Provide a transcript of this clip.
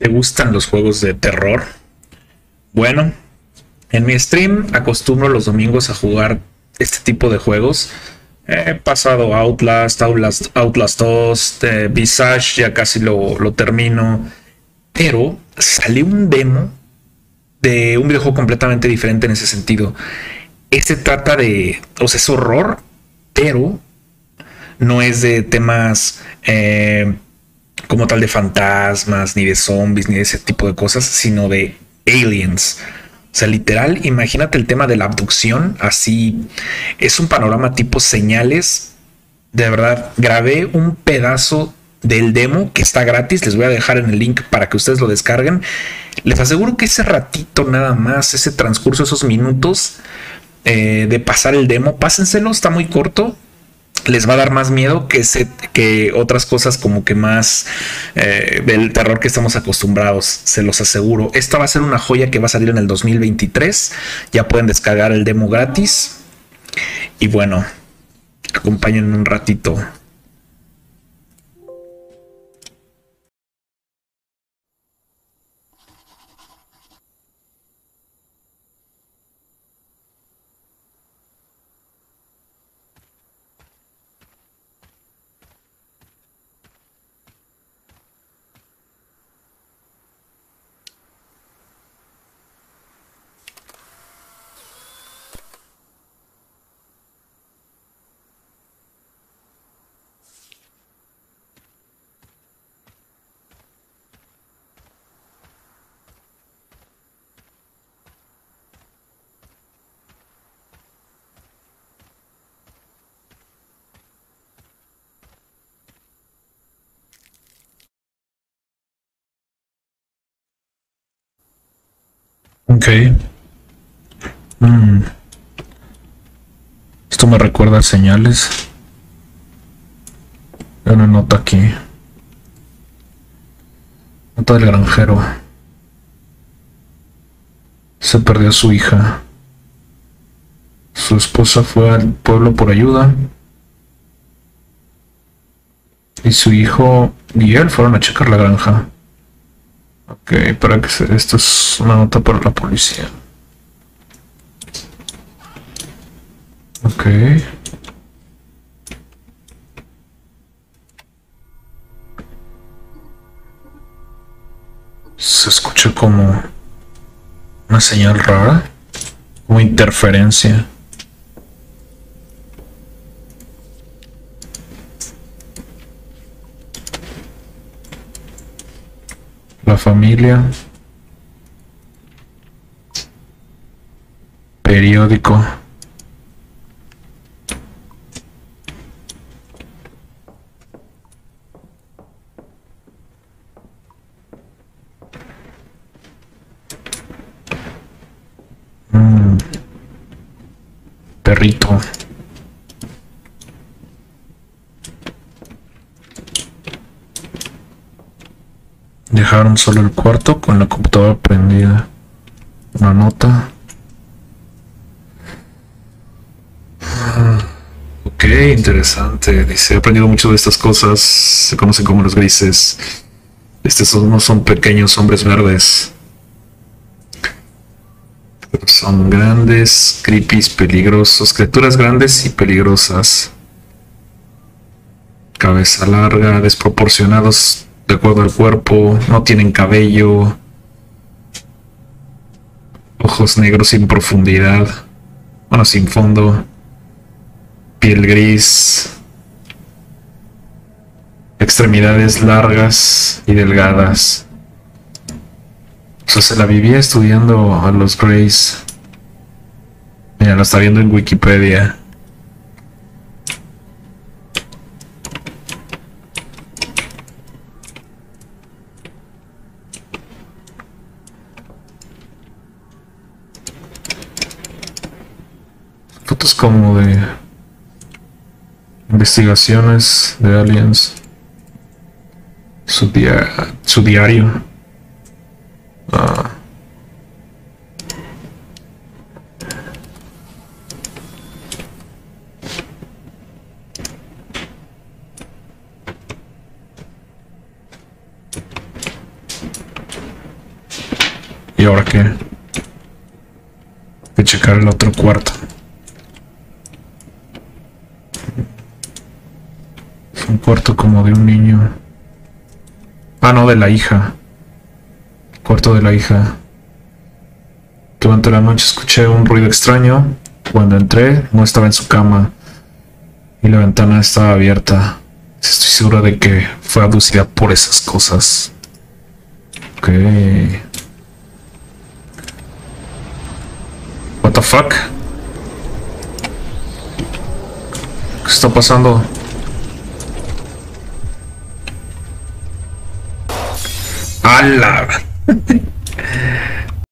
¿Te gustan los juegos de terror? Bueno, en mi stream acostumbro los domingos a jugar este tipo de juegos. He pasado Outlast, Outlast, Outlast 2, eh, Visage, ya casi lo, termino. Pero salió un demo de un videojuego completamente diferente en ese sentido. Este trata de, o sea, es horror, pero no es de temas eh, como tal de fantasmas, ni de zombies, ni de ese tipo de cosas, sino de aliens. O sea, literal, imagínate el tema de la abducción, así es un panorama tipo señales. De verdad, grabé un pedazo del demo que está gratis, les voy a dejar en el link para que ustedes lo descarguen. Les aseguro que ese ratito nada más, ese transcurso, esos minutos eh, de pasar el demo, pásenselo, está muy corto, les va a dar más miedo que, que otras cosas como que más eh, del terror que estamos acostumbrados, se los aseguro. Esta va a ser una joya que va a salir en el 2023. Ya pueden descargar el demo gratis. Y bueno, acompañen un ratito. Ok. Mm. Esto me recuerda a señales. Hay una nota aquí. Nota del granjero. Se perdió su hija. Su esposa fue al pueblo por ayuda. Y su hijo y él fueron a checar la granja. Ok, para que se... Esto es una nota para la policía. Ok. Se escucha como una señal rara, como interferencia. La familia, periódico, mm. perrito. Dejaron solo el cuarto con la computadora prendida. Una nota. Ah, ok, interesante. Dice, he aprendido mucho de estas cosas. Se conocen como los grises. Estos no son pequeños hombres verdes. son grandes, creepy, peligrosos. Criaturas grandes y peligrosas. Cabeza larga, desproporcionados de acuerdo al cuerpo, no tienen cabello, ojos negros sin profundidad, bueno, sin fondo, piel gris, extremidades largas y delgadas. Se la vivía estudiando a los Greys. Mira, lo está viendo en Wikipedia. Fotos como de investigaciones de aliens. Su, su diario. Ah. ¿Y ahora qué? Hay que checar el otro cuarto. Un cuarto como de un niño. Ah, no, de la hija. Cuarto de la hija. Durante la noche escuché un ruido extraño. Cuando entré, no estaba en su cama. Y la ventana estaba abierta. Estoy seguro de que fue abducida por esas cosas. Ok. What the fuck? ¿Qué está pasando? ¡Hala!